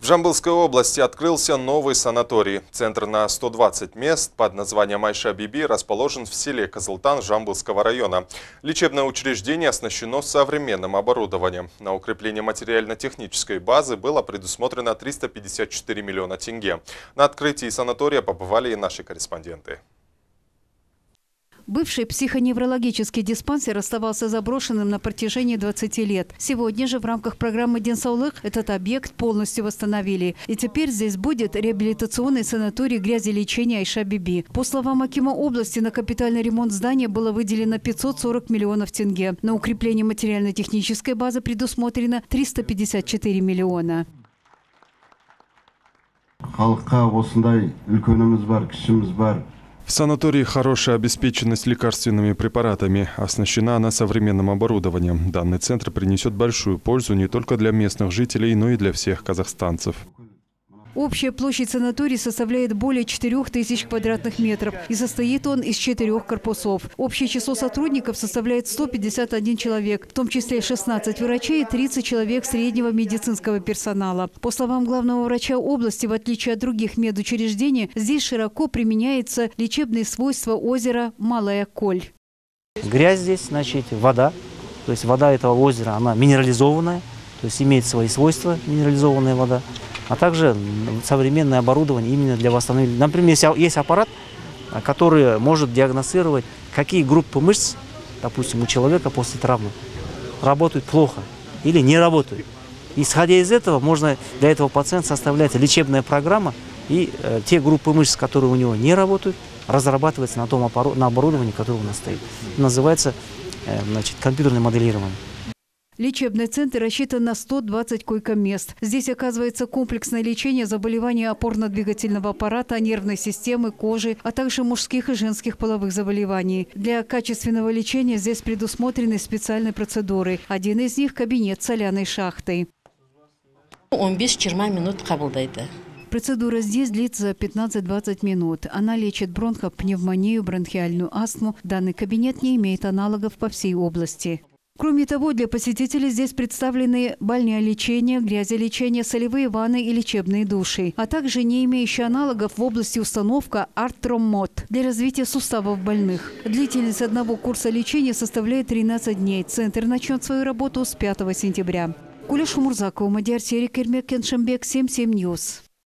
В Жамбылской области открылся новый санаторий. Центр на 120 мест под названием Айша Биби расположен в селе Козылтан Жамбылского района. Лечебное учреждение оснащено современным оборудованием. На укрепление материально-технической базы было предусмотрено 354 миллиона тенге. На открытии санатория побывали и наши корреспонденты. Бывший психоневрологический диспансер оставался заброшенным на протяжении 20 лет. Сегодня же в рамках программы «Денсаулык» этот объект полностью восстановили. И теперь здесь будет реабилитационный санаторий грязелечения Айша Биби. По словам Акима области, на капитальный ремонт здания было выделено 540 миллионов тенге. На укрепление материально-технической базы предусмотрено 354 миллиона. халыққа осындай үлкеніміз бар кішіміз бар в санатории хорошая обеспеченность лекарственными препаратами, оснащена она современным оборудованием. Данный центр принесет большую пользу не только для местных жителей, но и для всех казахстанцев. Общая площадь санатория составляет более 4000 квадратных метров и состоит он из четырех корпусов. Общее число сотрудников составляет 151 человек, в том числе 16 врачей и 30 человек среднего медицинского персонала. По словам главного врача области, в отличие от других медучреждений, здесь широко применяется лечебные свойства озера Малая Коль. Грязь здесь, значит, вода. То есть вода этого озера, она минерализованная, то есть имеет свои свойства минерализованная вода а также современное оборудование именно для восстановления. Например, есть аппарат, который может диагностировать, какие группы мышц, допустим, у человека после травмы работают плохо или не работают. Исходя из этого, можно для этого пациента составляется лечебная программа, и э, те группы мышц, которые у него не работают, разрабатываются на том на оборудовании, которое у нас стоит. Называется э, значит, компьютерное моделирование. Лечебный центр рассчитан на 120 койко-мест. Здесь оказывается комплексное лечение заболеваний опорно-двигательного аппарата, нервной системы, кожи, а также мужских и женских половых заболеваний. Для качественного лечения здесь предусмотрены специальные процедуры. Один из них – кабинет соляной шахты. 15-20 минут қабылдайды. Процедура здесь длится 15-20 минут. Она лечит бронхопневмонию, бронхиальную астму. Данный кабинет не имеет аналогов по всей области. Кроме того, для посетителей здесь представлены лечение, грязелечение, солевые ванны и лечебные души, а также не имеющая аналогов в области установка Артромод для развития суставов больных. Длительность одного курса лечения составляет 13 дней. Центр начнет свою работу с 5 сентября. Куля Шумурзакова, Мадиар Серик, Эрмек Кеншембек, 77 News.